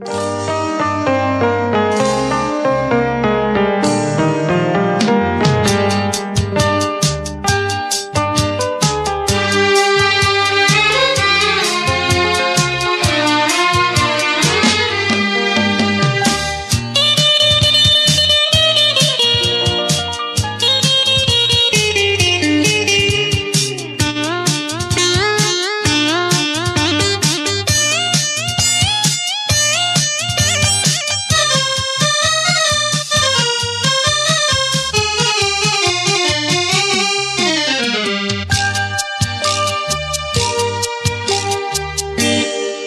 you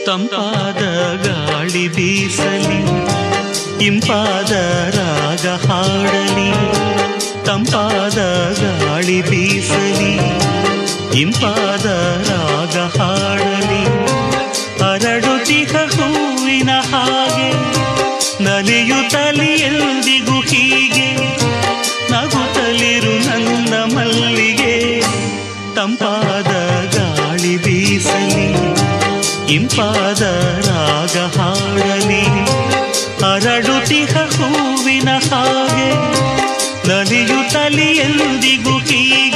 ತಂಪಾದ ಗಾಳಿ ಬೀಸಲಿ, ಇಂಪಾದ ರಾಗ ಹಾಡಲಿ, ತಂಪಾದ ಗಾಳಿ ಬೀಸಲಿ, ಇಂಪಾದ ರಾಗ ಹಾಡಲಿ. ಅರಡುತಿಹ ಹೂವಿನ ಹಾಗೆ, ನಲಿಯುತ್ತಲಿ ಎಂದಿಗೂ ಹೀಗೆ, ನಗುತ್ತಲಿರು ನನ್ನ ಮಲ್ಲಿಗೆ, ತಂಪಾದ ಇಂಪಾದ ರಾಗ ಹಾಡಲಿ. ಅರಡುತಿಹ ಹೂವಿನ ಹಾಗೆ ನಲಿಯುತ್ತಲಿ ಎಂದಿಗೂ ಹೀಗೆ